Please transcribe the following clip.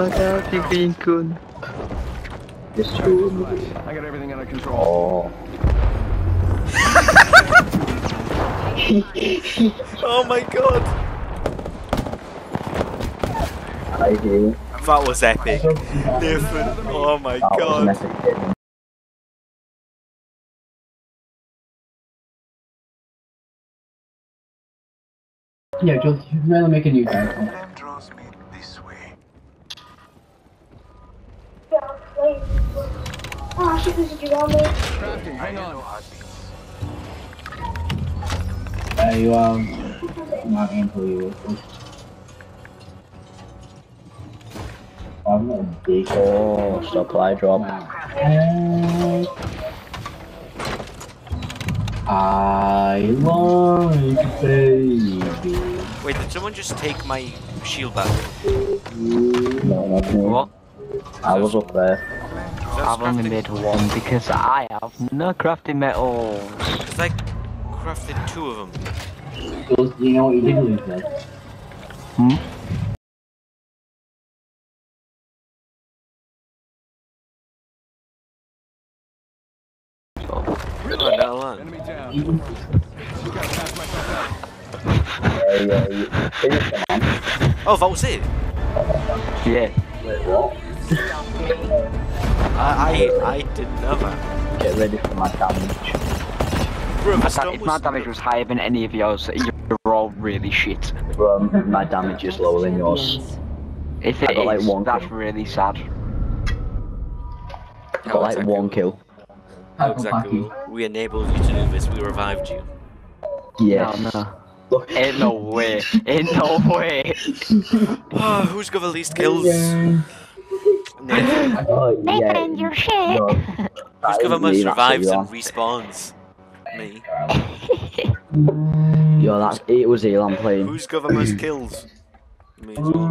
Look out, you green coon. Just two. I got everything under control. Oh. Oh my god! I hear. That was epic. Different. Oh my That god. an epic hit. Yeah, just really make a new guy. Is you me. Crafting, hang on. Uh, you um, not into you. I'm a big. Oh, supply drop. I like baby. Wait, did someone just take my shield back? No, not me. What? I was up there. Is that I've only made one because I have no crafting metals. Because I crafted two of them. Because you know what you did lose then? Hmm? Oh, no, no. Enemy down. Even Gotta pass myself out. Yeah, yeah, you finish them on. Oh, that was it? Yeah. Wait, what? I, I, I didn't know that. Get ready for my damage. Bro, My da- if my damage was higher than any of yours, you're all really shit. Um, my damage is lower than yours. If I it got, like, one that's kill. really sad. I got like exactly one kill. How Uncle exactly We enabled you to do this, we revived you. Yes. No, no. Look. Ain't no way. Ain't no way. Ah, Who's got the least kills? Nathan. Oh, yeah. Nathan, you're shit. No, Who's that got the is me, revives and respawns? Me. Yo, that's it was Elon playing. Who's got the most kills? Me as well.